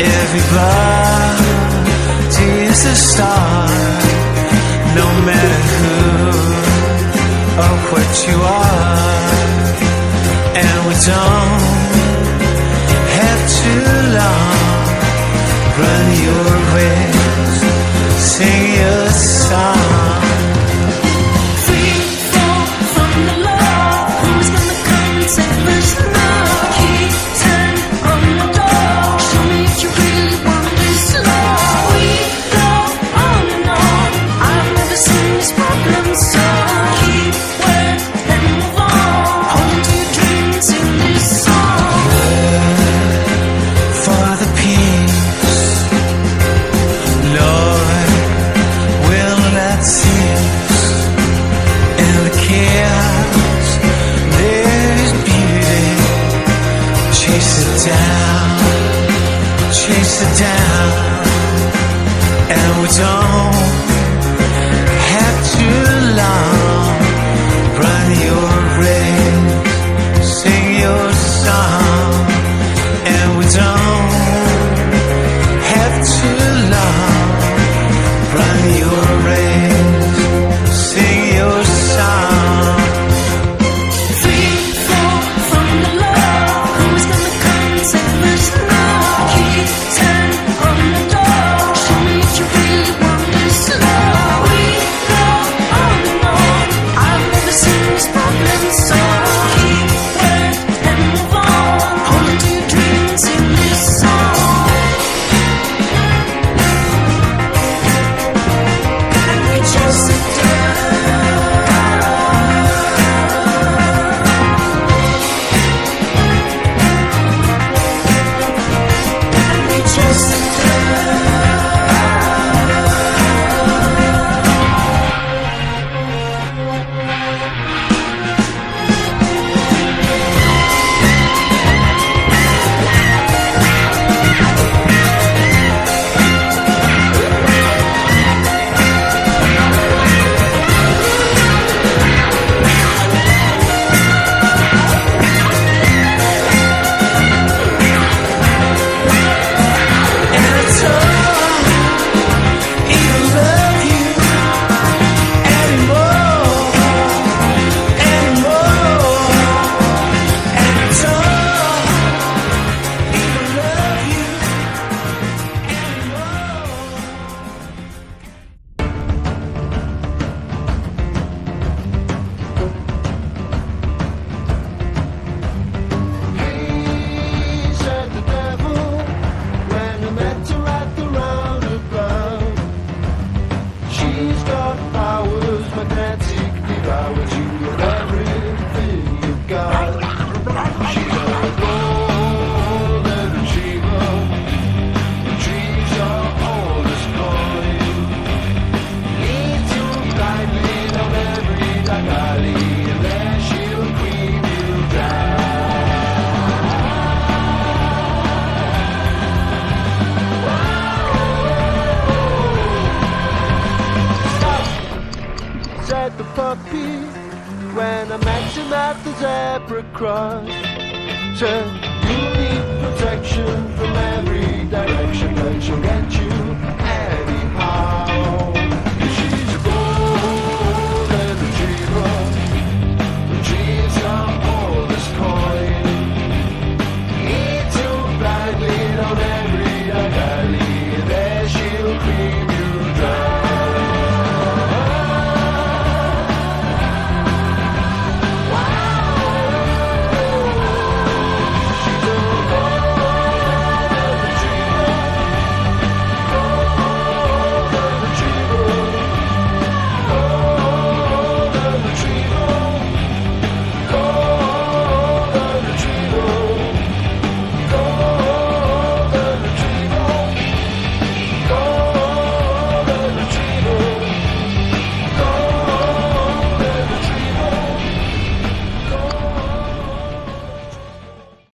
Everybody is a star, no matter who or what you are, and we don't. down, chase it down, and we don't. At the zebra cross. So you need protection from every direction, that you get